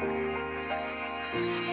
Música